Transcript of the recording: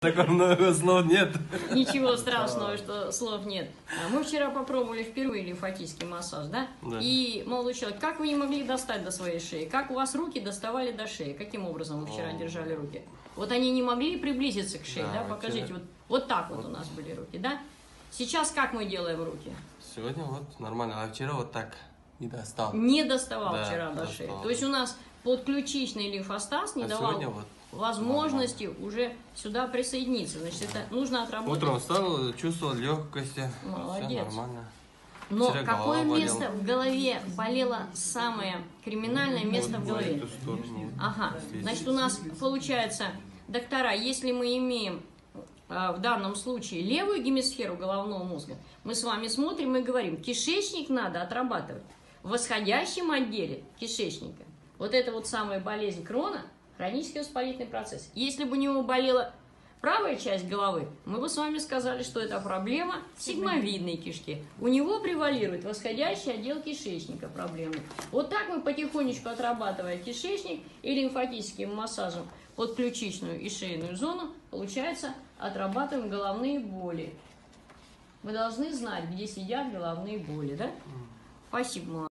Так много слов нет. Ничего страшного, что слов нет. А Мы вчера попробовали впервые лимфатический массаж, да? Да. И, молодой человек, как вы не могли достать до своей шеи? Как у вас руки доставали до шеи? Каким образом вы вчера О. держали руки? Вот они не могли приблизиться к шее, Да, да? вот Покажите, вчера- вот, вот так вот у нас были руки, да? Сейчас как мы делаем руки? Сегодня вот нормально, а вчера вот так не достал. Не доставал Да, вчера до доставал. шеи. То есть у нас подключичный лимфостаз не А давал сегодня вот возможности уже сюда присоединиться. Значит, это нужно отработать. Утром встал, чувствовал легкость. Молодец. Все нормально. Но Вчера какое место болела. в голове болело самое криминальное место в Вот голове? эту сторону. Ага, значит, у нас получается, доктора, если мы имеем э, в данном случае левую гемисферу головного мозга, мы с вами смотрим и говорим, кишечник надо отрабатывать. В восходящем отделе кишечника, вот это вот самая болезнь крона, хронический воспалительный процесс. Если бы у него болела правая часть головы, мы бы с вами сказали, что это проблема сигмовидной кишки. У него превалирует восходящий отдел кишечника проблемный. Вот так мы потихонечку отрабатывая кишечник и лимфатическим массажем под ключичную и шейную зону, получается, отрабатываем головные боли. Вы должны знать, где сидят головные боли, да? Спасибо.